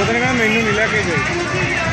ਉਹਨੇ ਕਹਿੰਦਾ ਮੈਨੂੰ ਮਿਲਿਆ ਕੇ ਜਾਈ